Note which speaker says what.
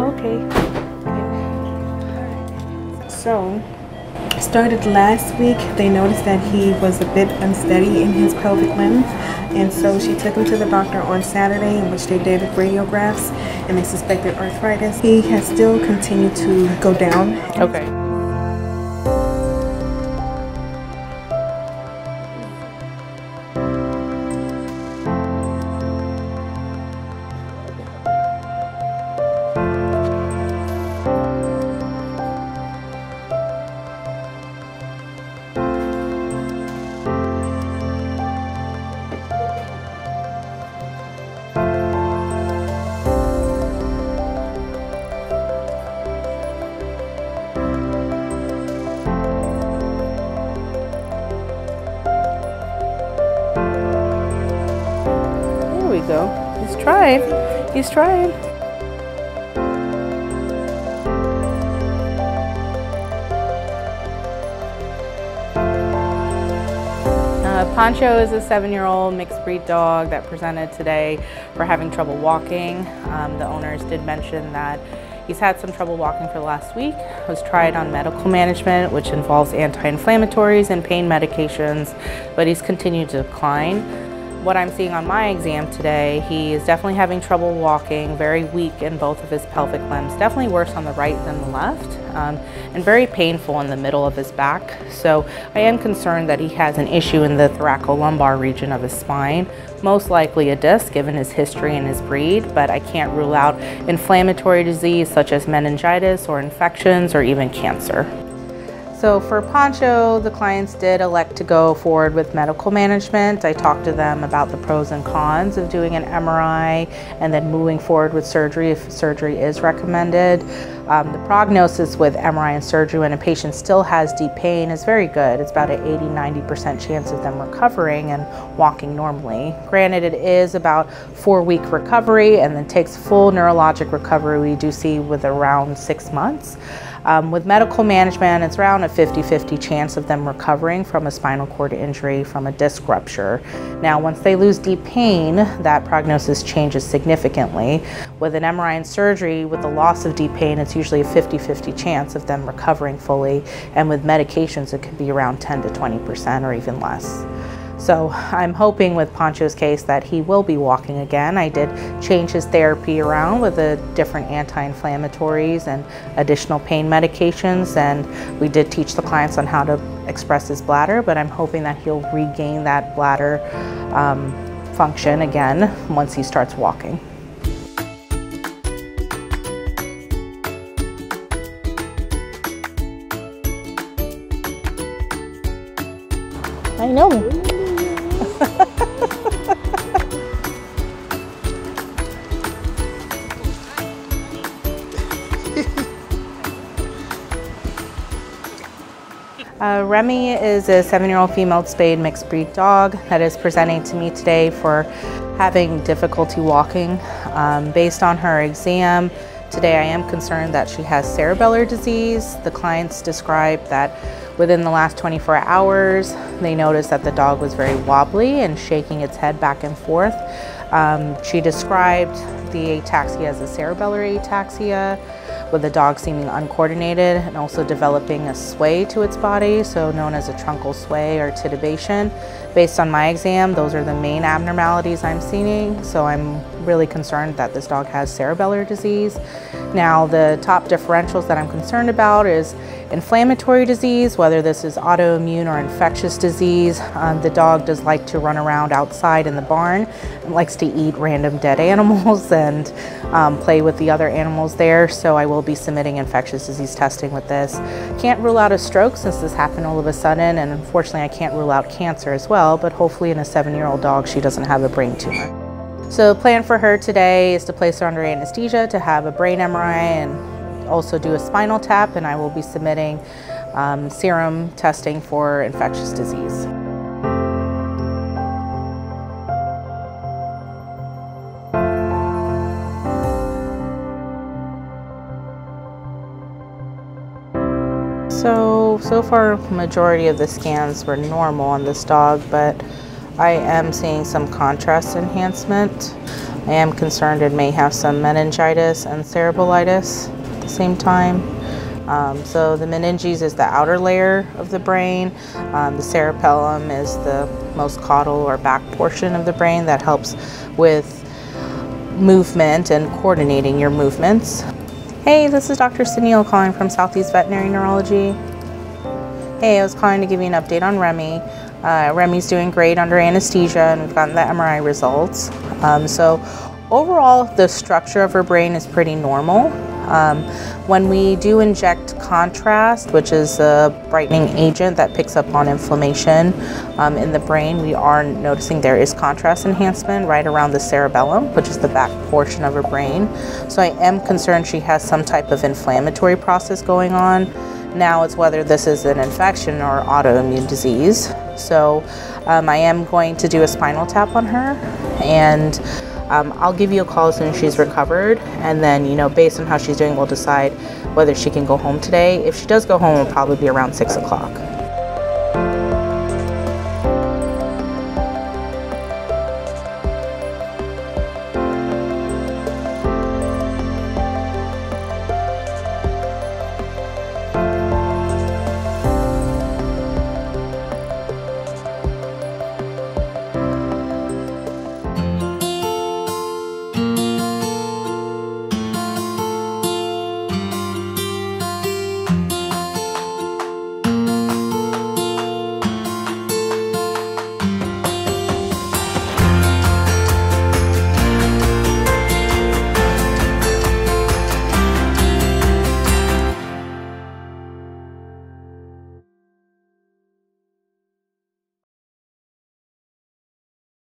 Speaker 1: Okay. So, started last week. They noticed that he was a bit unsteady in his pelvic limbs. And so she took him to the doctor on Saturday, in which they did radiographs and they suspected arthritis. He has still continued to go down.
Speaker 2: Okay. We go. He's trying. He's trying. Uh, Pancho is a seven-year-old mixed breed dog that presented today for having trouble walking. Um, the owners did mention that He's had some trouble walking for the last week, was tried on medical management, which involves anti-inflammatories and pain medications, but he's continued to decline what I'm seeing on my exam today, he is definitely having trouble walking, very weak in both of his pelvic limbs, definitely worse on the right than the left, um, and very painful in the middle of his back. So I am concerned that he has an issue in the thoracolumbar region of his spine, most likely a disc given his history and his breed, but I can't rule out inflammatory disease such as meningitis or infections or even cancer. So for Pancho, the clients did elect to go forward with medical management. I talked to them about the pros and cons of doing an MRI and then moving forward with surgery if surgery is recommended. Um, the prognosis with MRI and surgery when a patient still has deep pain is very good. It's about an 80-90% chance of them recovering and walking normally. Granted, it is about four-week recovery and then takes full neurologic recovery we do see with around six months. Um, with medical management, it's around a 50-50 chance of them recovering from a spinal cord injury from a disc rupture. Now, once they lose deep pain, that prognosis changes significantly. With an MRI and surgery, with the loss of deep pain, it's usually a 50-50 chance of them recovering fully. And with medications, it could be around 10 to 20% or even less. So I'm hoping with Pancho's case that he will be walking again. I did change his therapy around with the different anti-inflammatories and additional pain medications and we did teach the clients on how to express his bladder but I'm hoping that he'll regain that bladder um, function again once he starts walking. I know. Uh, Remy is a seven-year-old female spayed mixed breed dog that is presenting to me today for having difficulty walking. Um, based on her exam, today I am concerned that she has cerebellar disease. The clients described that within the last 24 hours, they noticed that the dog was very wobbly and shaking its head back and forth. Um, she described the ataxia as a cerebellar ataxia with the dog seeming uncoordinated and also developing a sway to its body, so known as a truncal sway or titubation. Based on my exam, those are the main abnormalities I'm seeing, so I'm really concerned that this dog has cerebellar disease. Now, the top differentials that I'm concerned about is inflammatory disease, whether this is autoimmune or infectious disease. Um, the dog does like to run around outside in the barn, likes to eat random dead animals and um, play with the other animals there, so I will be submitting infectious disease testing with this. Can't rule out a stroke since this happened all of a sudden, and unfortunately I can't rule out cancer as well, but hopefully in a seven-year-old dog she doesn't have a brain tumor. So the plan for her today is to place her under anesthesia to have a brain MRI and also do a spinal tap and I will be submitting um, serum testing for infectious disease. So, so far majority of the scans were normal on this dog, but I am seeing some contrast enhancement. I am concerned it may have some meningitis and cerebellitis at the same time. Um, so the meninges is the outer layer of the brain. Um, the cerebellum is the most caudal or back portion of the brain that helps with movement and coordinating your movements. Hey, this is Dr. Sanil calling from Southeast Veterinary Neurology. Hey, I was calling to give you an update on Remy. Uh, Remy's doing great under anesthesia and we've gotten the MRI results. Um, so overall, the structure of her brain is pretty normal. Um, when we do inject contrast, which is a brightening agent that picks up on inflammation um, in the brain, we are noticing there is contrast enhancement right around the cerebellum, which is the back portion of her brain. So I am concerned she has some type of inflammatory process going on. Now it's whether this is an infection or autoimmune disease. So um, I am going to do a spinal tap on her and um, I'll give you a call as soon as she's recovered, and then, you know, based on how she's doing, we'll decide whether she can go home today. If she does go home, it'll probably be around 6 o'clock.